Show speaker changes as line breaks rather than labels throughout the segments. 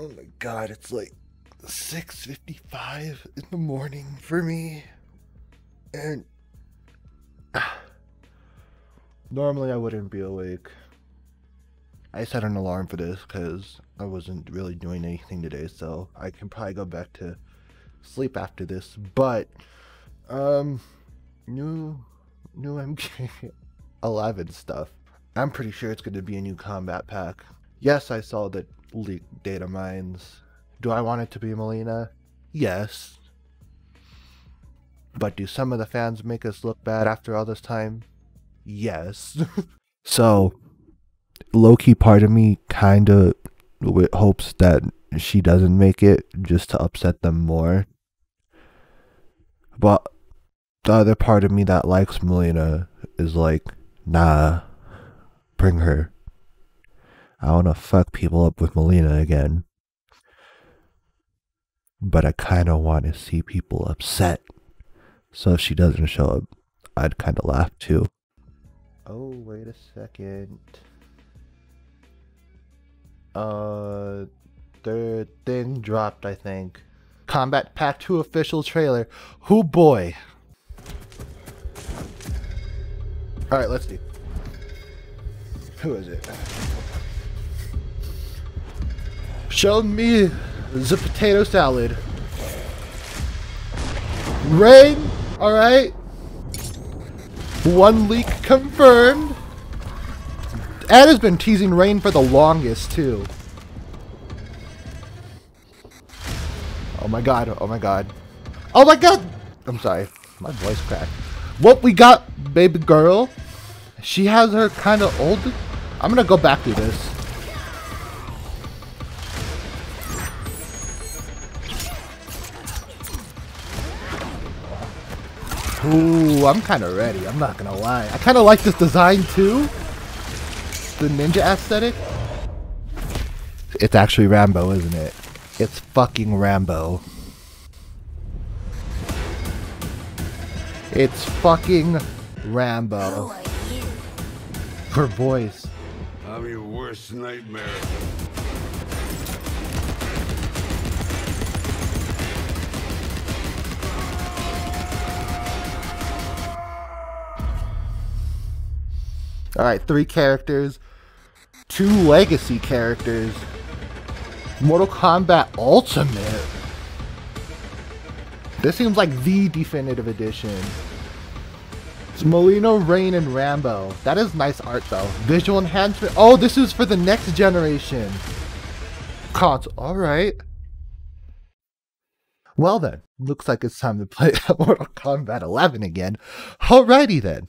Oh my god, it's like 6:55 in the morning for me. And normally I wouldn't be awake. I set an alarm for this cuz I wasn't really doing anything today, so I can probably go back to sleep after this. But um new new MK11 stuff. I'm pretty sure it's going to be a new Kombat Pack. Yes, I saw the leaked data mines. Do I want it to be Mileena? Yes. But do some of the fans make us look bad after all this time? Yes. so, low key part of me kind of hopes that she doesn't make it just to upset them more. But the other part of me that likes Mileena is like, nah, bring her. I wanna fuck people up with Mileena again. But I kinda wanna see people upset. So if she doesn't show up, I'd kinda laugh too. Oh, wait a second. Uh, third thing dropped, I think. Kombat Pack 2 official trailer. Who boy. Alright, let's see. Who is it? Show me the potato salad. Rain, alright. One leak confirmed. Ed has been teasing Rain for the longest, too. Oh my god, oh my god. Oh my god! I'm sorry, my voice cracked. What we got, baby girl? She has her kind of old I'm gonna go back to this. Ooh, I'm kind of ready. I'm not gonna lie. I kind of like this design too. The ninja aesthetic. It's actually Rambo, isn't it? It's fucking Rambo. It's fucking Rambo. Her voice.
I'm your worst nightmare.
Alright, three characters. Two legacy characters. Mortal Kombat Ultimate. This seems like the definitive edition. It's Mileena, Rain, and Rambo. That is nice art though. Visual enhancement. Oh, this is for the next generation. Console. Alright. Well then, looks like it's time to play Mortal Kombat 11 again. Alrighty then.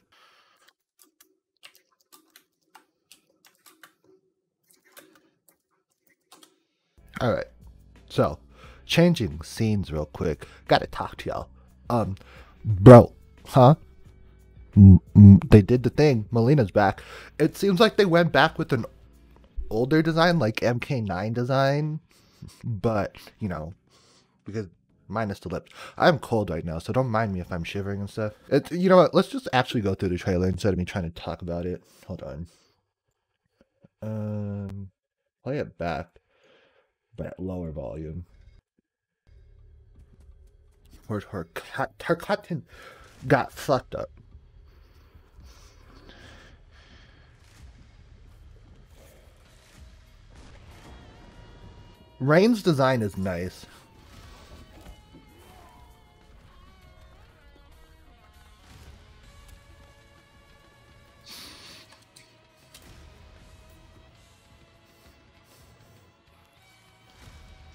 Alright. So, changing scenes real quick. Gotta talk to y'all. Um, bro, huh? they did the thing. Mileena's back. It seems like they went back with an older design, like MK9 design, but you know, because minus the lips. I'm cold right now, so don't mind me if I'm shivering and stuff. It, you know what? Let's just actually go through the trailer instead of me trying to talk about it. Hold on. Um, play it back, but at lower volume. Her her her cotton got fucked up. Rain's design is nice.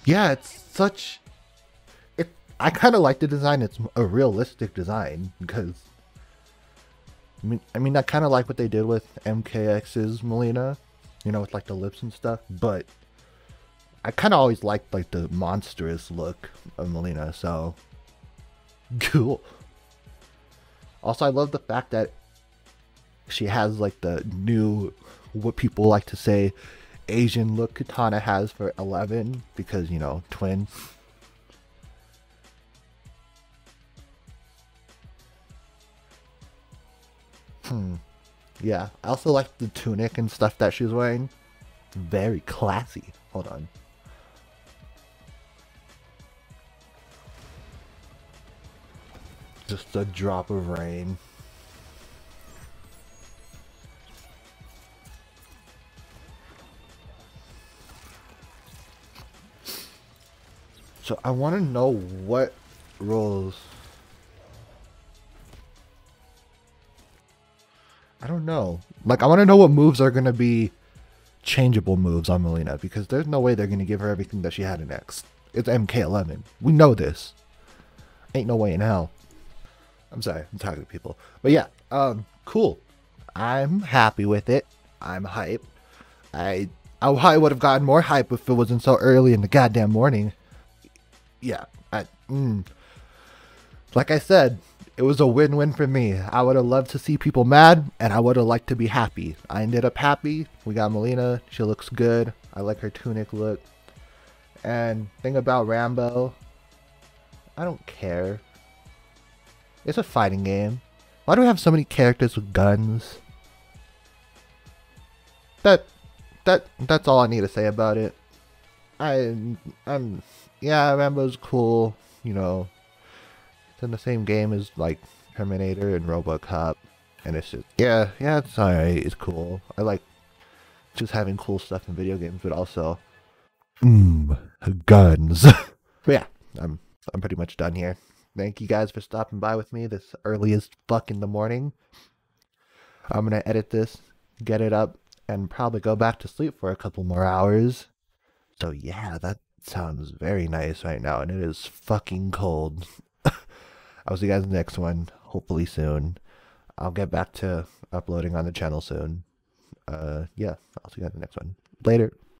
Yeah, it's such it I kind of like the design. It's a realistic design because I mean I mean I kind of like what they did with MKX's Mileena, you know, with like the lips and stuff, but I kind of always liked like the monstrous look of Mileena, so cool. Also, I love the fact that she has like the new, what people like to say, Asian look Katana has for 11 because, you know, twin. Hmm. Yeah, I also like the tunic and stuff that she's wearing. Very classy. Hold on. Just a drop of rain. So I want to know what roles. I don't know. Like I want to know what moves are going to be changeable moves on Mileena because there's no way they're going to give her everything that she had in X. It's MK11. We know this. Ain't no way in hell. I'm sorry, I'm talking to people. But yeah, um, cool. I'm happy with it. I'm hype. I I would have gotten more hype if it wasn't so early in the goddamn morning. Yeah, I, mm. like I said, it was a win-win for me. I would have loved to see people mad, and I would have liked to be happy. I ended up happy. We got Mileena. She looks good. I like her tunic look. And thing about Rambo, I don't care. It's a fighting game. Why do we have so many characters with guns? That that that's all I need to say about it. I I'm yeah, Rambo's cool, you know. It's in the same game as like Terminator and RoboCop, and it's just yeah, yeah, it's alright. It's cool. I like just having cool stuff in video games, but also, mmm, guns. but yeah, I'm I'm pretty much done here. Thank you guys for stopping by with me this early as fuck in the morning. I'm gonna edit this, get it up, and probably go back to sleep for a couple more hours. So yeah, that sounds very nice right now, and it is fucking cold. I'll see you guys in the next one, hopefully soon. I'll get back to uploading on the channel soon. Uh, yeah, I'll see you guys in the next one. Later.